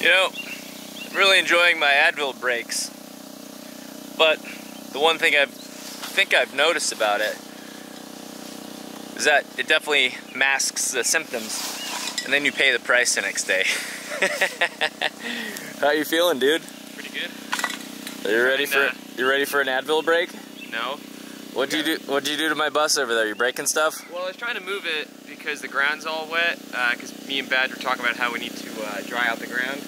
You know, I'm really enjoying my Advil breaks. But the one thing I think I've noticed about it is that it definitely masks the symptoms and then you pay the price the next day. How you feeling, dude? Pretty good. Are you ready for uh, Kinda. you ready for an Advil break? No. What would you do? What would you do to my bus over there? You breaking stuff? Well, I was trying to move it because the ground's all wet. Because me and Badge were talking about how we need to uh, dry out the ground.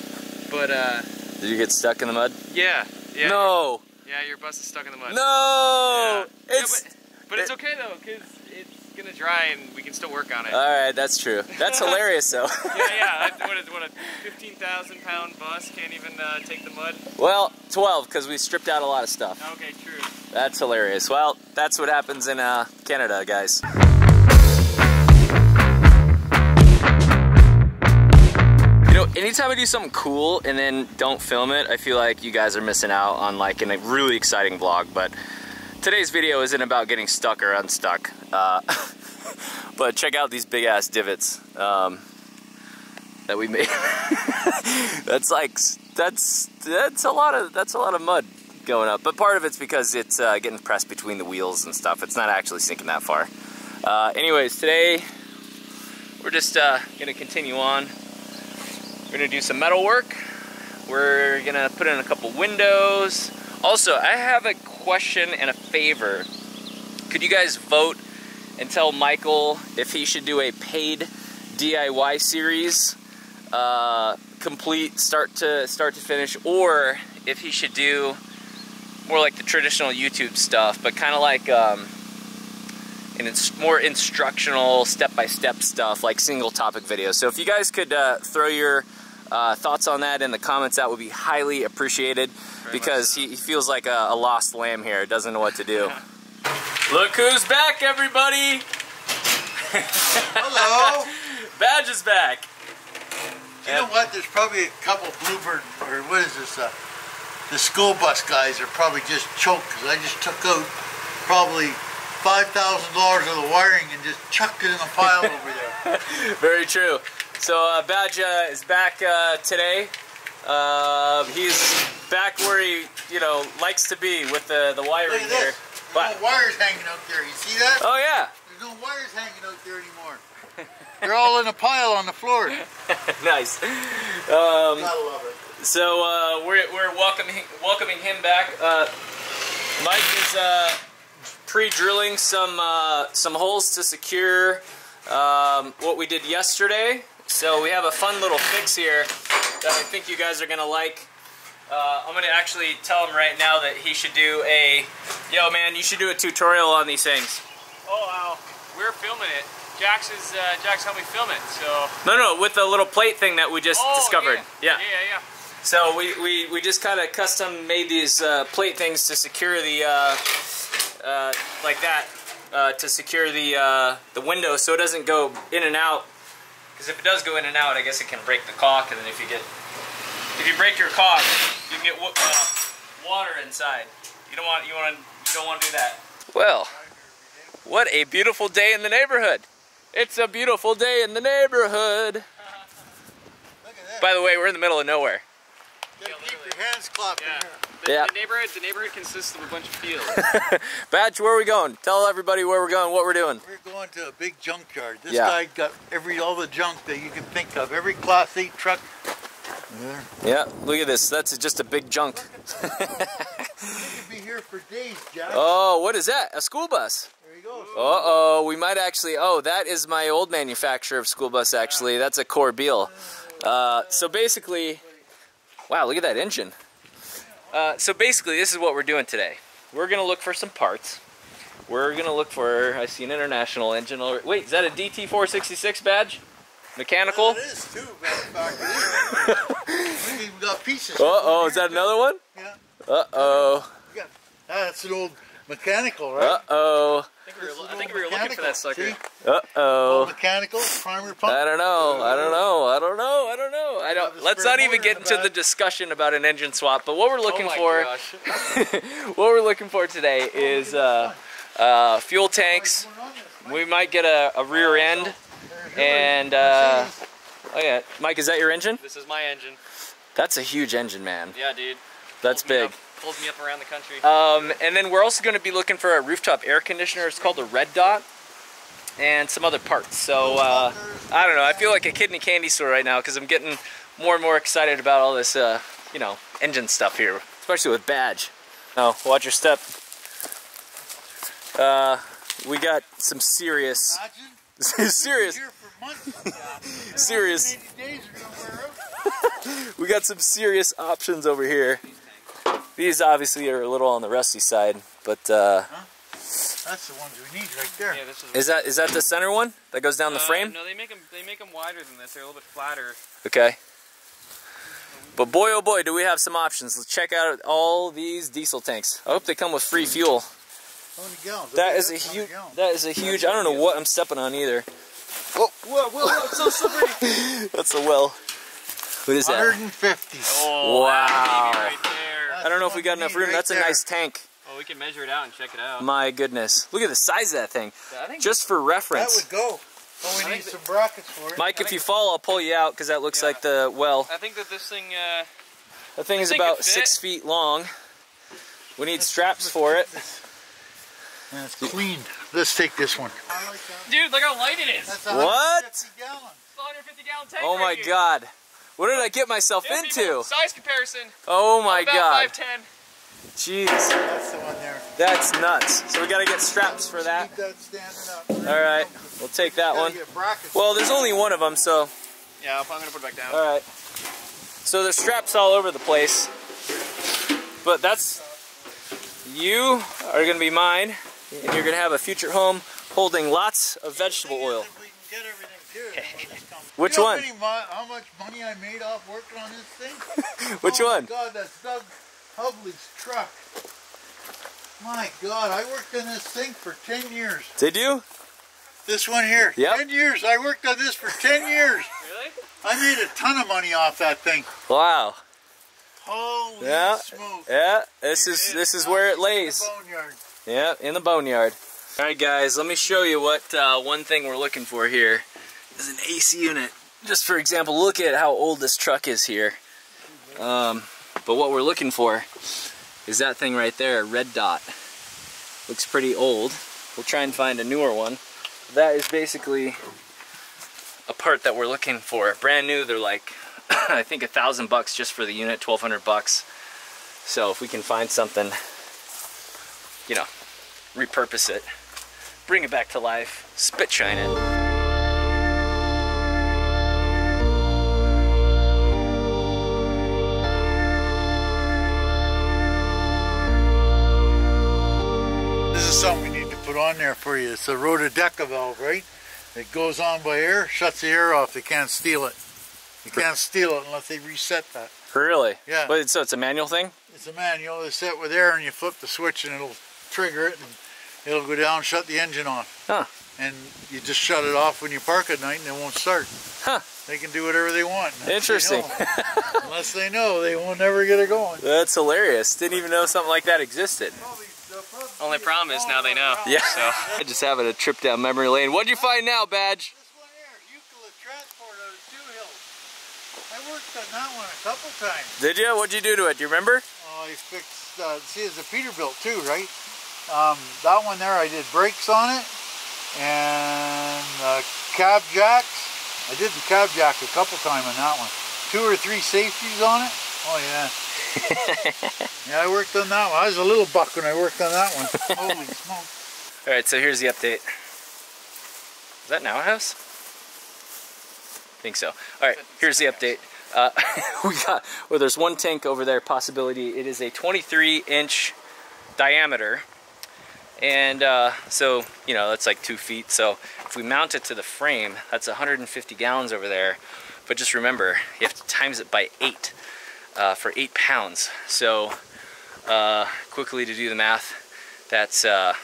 But uh, Did you get stuck in the mud? yeah, yeah. No. Yeah, your bus is stuck in the mud. No. Yeah. It's Yeah, but, but it's okay though, because it's gonna dry and we can still work on it. all right. That's true. That's hilarious, though. yeah, yeah. I, what, a, what a 15,000 pound bus can't even uh, take the mud. well, 12 because we stripped out a lot of stuff. Okay, true. That's hilarious. Well, that's what happens in uh, Canada, guys. You know, anytime I do something cool and then don't film it, I feel like you guys are missing out on like a really exciting vlog. But today's video isn't about getting stuck or unstuck. Uh, but check out these big ass divots um, that we made. that's like that's that's a lot of that's a lot of mud going up. But part of it's because it's uh, getting pressed between the wheels and stuff. It's not actually sinking that far. Uh, anyways, today we're just uh, gonna continue on. We're gonna do some metal work. We're gonna put in a couple windows. Also, I have a question and a favor. Could you guys vote and tell Michael if he should do a paid DIY series, uh, complete start to start to finish, or if he should do more like the traditional YouTube stuff, but kind of like um, an ins- more instructional, step-by-step stuff, like single topic videos. So if you guys could uh, throw your uh, thoughts on that in the comments, that would be highly appreciated because he, he feels like a, a lost lamb here, doesn't know what to do. Look who's back, everybody! Hello. Badge is back. you know what? There's probably a couple bluebird or what is this? Uh, the school bus guys are probably just choked because I just took out probably five thousand dollars of the wiring and just chucked it in a pile over there. Very true. So uh, Badge uh, is back uh, today. Uh, he's back where he, you know, likes to be with the the wiring here. this. No wires hanging out there. You see that? oh yeah, There's no wires hanging out there anymore. They're all in a pile on the floor. nice. Um, Gotta love it. so uh, we're we're welcoming welcoming him back. Uh, Mike is uh, pre-drilling some uh, some holes to secure um, what we did yesterday. So we have a fun little fix here that I think you guys are gonna like. Uh, I'm gonna actually tell him right now that he should do a, yo man, you should do a tutorial on these things. Oh wow, we're filming it. Jax is uh, Jax helped me film it, so. No, no, with the little plate thing that we just Oh, discovered. Yeah, yeah, yeah. So we, we, we just kind of custom made these uh, plate things to secure the, uh, uh, like that, uh, to secure the, uh, the window so it doesn't go in and out. Because if it does go in and out, I guess it can break the caulk, and then if you get, if you break your caulk, you can get uh, water inside. You don't want, you want, you don't want to do that. Well, what a beautiful day in the neighborhood. It's a beautiful day in the neighborhood. Look at that. By the way, we're in the middle of nowhere. Gotta keep your hands clapping. Yeah. here. The, Yeah. the neighborhood, the neighborhood consists of a bunch of fields. Badge, where are we going? Tell everybody where we're going, what we're doing. We're going to a big junkyard. This Yeah. guy got every all the junk that you can think of. Every Class 8 truck. Yeah, look at this. That's just a big junk. Could be here for days, Jack. oh, what is that? A school bus. There you go. Uh-oh, we might actually... Oh, that is my old manufacturer of school bus, actually. That's a Corbeil. Uh, so basically... Wow, look at that engine. Uh, so basically, this is what we're doing today. We're going to look for some parts. We're going to look for... I see an international engine. Wait, is that a DT466 badge? Mechanical? It is too, matter of fact. It is. We've got pieces. Uh-oh, is that another one? Yeah. Uh-oh. We That's an old mechanical, right? Uh-oh. I think we This were, think we were looking for that sucker. see? Uh-oh. Old mechanical, primer pump. I don't know. I don't know. I don't know. I don't know. I don't. Let's not even get into the discussion about an engine swap. But what we're looking oh my for, gosh. what we're looking for today is uh, uh, fuel tanks. We might get a, a rear end, and uh, oh yeah, Mike, is that your engine? This is my engine. That's a huge engine, man. Yeah, dude. That's Pulls big. up- pulls me up around the country. Um, and then we're also going to be looking for a rooftop air conditioner. It's called the Red Dot, and some other parts. So uh, I don't know. I feel like a kid in a candy store right now because I'm getting more and more excited about all this, uh, you know, engine stuff here, especially with Badge. Oh, watch your step. Uh, we got some serious, Imagine. serious, Here for months. serious. 180 days are gonna wear out. We got some serious options over here. These obviously are a little on the rusty side, but uh, That's the ones we need right there. yeah, this is. is that is that the center one that goes down the Uh, frame? No, they make them. They make them wider than this. They're a little bit flatter. Okay. But boy, oh boy, do we have some options. Let's check out all these diesel tanks. I hope they come with free fuel. How many gallons? That a at how many huge. That is a huge. I don't know what I'm stepping on either. Whoa, whoa, whoa, it's so slippery. That's a well. What is that? 150. Oh, Wow. right there. I don't know if we got enough room. Right That's a there. nice tank. Oh, we can measure it out and check it out. My goodness. Look at the size of that thing. I think Just for reference. That would go. Oh, we I need think some brackets for it. Mike, if you fall, I'll pull you out because that looks Yeah. like the well. I think that this thing. Uh, The thing is about six feet long. We need straps for it. And it's clean. Let's take this one. dude, look how light it is. That's What? 150. It's a gallon tank. Oh my right here. god. What did I get myself Yeah, people, into? Size comparison. Oh my god. 5'10". Jeez. That's the one there. That's nuts. So we gotta get straps for that. That. Alright, we'll take that one. Well, there's only one of them, so. Yeah, I'm gonna put it back down. Alright. So there's straps all over the place. But that's. You are gonna be mine, and you're gonna have a future home holding lots of vegetable oil. if we can get everything too, then we'll just come. Which you know one? How, many mo- how much money I made off working on this thing? Which oh one? My God, that's Doug Hubley's truck. My God, I worked on this thing for 10 years. Did you? This one here. Yep. 10 years. I worked on this for 10 years. Really? I made a ton of money off that thing. Wow. Holy Yeah. smoke. Yeah, this is this is where it lays. Yeah, in the boneyard. All right, guys, let me show you what uh, one thing we're looking for here is an AC unit. Just for example, look at how old this truck is here. Um, but what we're looking for is that thing right there, red dot. Looks pretty old. We'll try and find a newer one. That is basically a part that we're looking for. Brand new, they're like, I think a thousand bucks just for the unit, 1200 bucks. So if we can find something you know, repurpose it, bring it back to life, spit shine it. This is something we need to put on there for you. It's a rotodeca valve, right? It goes on by air, shuts the air off. They can't steal it. You can't steal it unless they reset that. Really? Yeah. But so it's a manual thing? It's a manual. They set with air, and you flip the switch, and it'll trigger it, and it'll go down, shut the engine on. Huh. And you just shut it off when you park at night, and it won't start. Huh. They can do whatever they want. unless they Interesting. unless they know, they won't ever get it going. That's hilarious. Didn't even know something like that existed. Only problem is now they know. Yeah. So I just having a trip down memory lane. What'd you find now, Badge? This one here, Euclid Transport out of Two Hills. I worked on that one a couple times. Did you? What'd you do to it? Do you remember? Oh, I fixed, uh, see, it's a Peterbilt too, right? Um, that one there, I did brakes on it and uh, cab jacks. I did the cab jack a couple times on that one. Two or three safeties on it. Oh yeah. yeah, I worked on that one. I was a little buck when I worked on that one. Holy smoke. All right, so here's the update. Is that now a house? I think so. All right, here's the update. Uh, we got, well, there's one tank over there, possibility. It is a 23 inch diameter. And uh, so, you know, that's like two feet. So if we mount it to the frame, that's 150 gallons over there. But just remember, you have to times it by eight uh, for eight pounds. So uh, quickly to do the math, that's uh,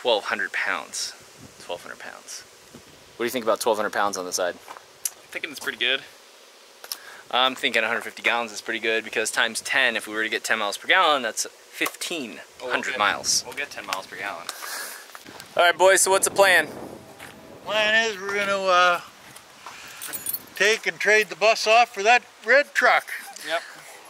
1,200 pounds. 1,200 pounds. What do you think about 1,200 pounds on the side? I'm thinking it's pretty good. I'm thinking 150 gallons is pretty good because times 10, if we were to get 10 miles per gallon, that's 1,500 Oh, we'll miles. We'll get 10 miles per gallon. All right, boys, so what's the plan? Plan is we're gonna uh, take and trade the bus off for that red truck. Yep.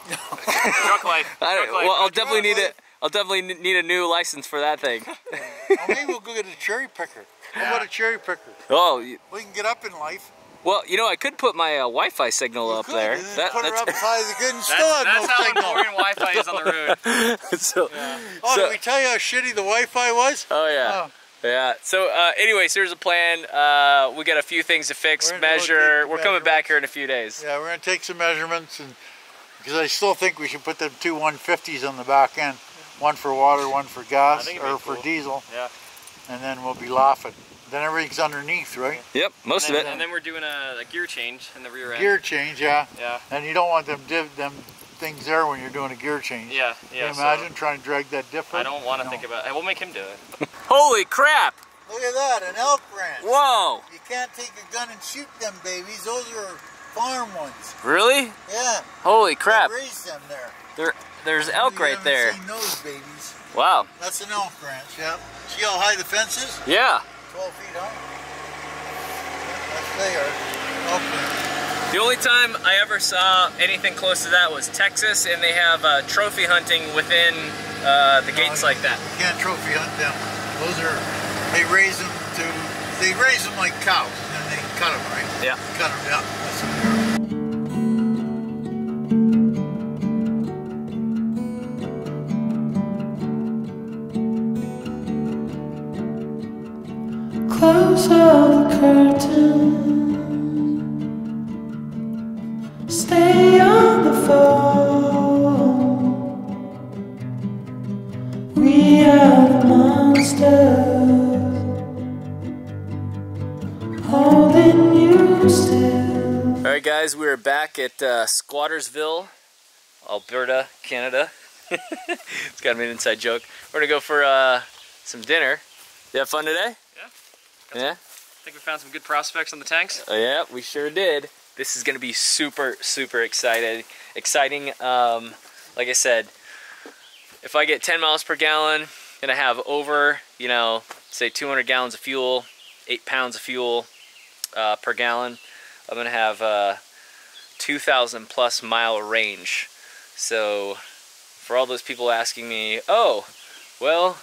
truck life. Truck life. Well, I'll definitely need it. I'll definitely need a new license for that thing. Oh, maybe we'll go get a cherry picker. How about a cherry picker? Oh, you- We can get up in life. Well, you know, I could put my uh, Wi-Fi signal We up could, there. and then That- put her that's- up as high as it could and still That's, have that's no how signal. important Wi-Fi is on the road. so, Oh, so- did we tell you how shitty the Wi-Fi was? oh yeah. Yeah. So, uh, anyways, here's a plan. Uh, we got a few things to fix, We're gonna measure. We're coming back here in a few days. Yeah, we're gonna take some measurements and because I still think we should put them two 150s on the back end, one for water, one for gas think it'd or for diesel, Yeah. and then we'll be laughing. Then everything's underneath, right? Yep, most and, of it. and then we're doing a, a gear change in the rear end. Gear change, yeah. Yeah. And you don't want them div them things there when you're doing a gear change. Yeah. Can Yeah. you so imagine trying to drag that diff? I don't want to No. think about. it. We'll make him do it. Holy crap! Look at that, an elk ranch. Whoa! You can't take a gun and shoot them babies. Those are farm ones. Really? Yeah. Holy crap! They raise them there. There, there's elk You right there. Seen those babies. Wow. That's an elk ranch. Yeah. See how high the fence is? Yeah. 12 feet high. That's. Elk ranch. The only time I ever saw anything close to that was Texas, and they have uh, trophy hunting within uh, the gates like that. You can't trophy hunt them. Those are, they raise them to, they raise them like cows, and then they cut them, right? Yeah. Cut them, yeah. Close all the curtain. Stay on the phone. We are the monsters. Holding you still. All right, guys, we are back at uh, Squattersville, Alberta, Canada. it's kind of an inside joke. We're gonna go for uh, some dinner. You have fun today? Yeah. I think we found some good prospects on the tanks. Oh, yeah, we sure did. This is gonna be super, super excited, exciting. Um, like I said, if I get 10 miles per gallon and I have over, you know, say 200 gallons of fuel, eight pounds of fuel uh, per gallon, I'm gonna have uh, 2,000 plus mile range. So, for all those people asking me, oh, well,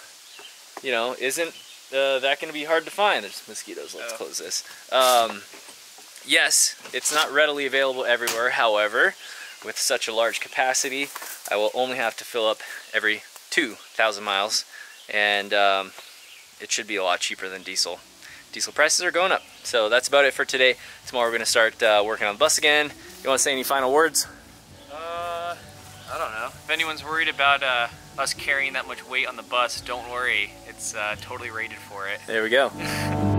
you know, isn't uh, that going to be hard to find? There's mosquitoes. Let's Oh. close this. Um, yes, it's not readily available everywhere. However, with such a large capacity, I will only have to fill up every 2,000 miles, and um, it should be a lot cheaper than diesel. Diesel prices are going up. So that's about it for today. Tomorrow we're going to start uh, working on the bus again. You want to say any final words? Uh, I don't know. If anyone's worried about uh, us carrying that much weight on the bus, don't worry. It's uh, totally rated for it. There we go.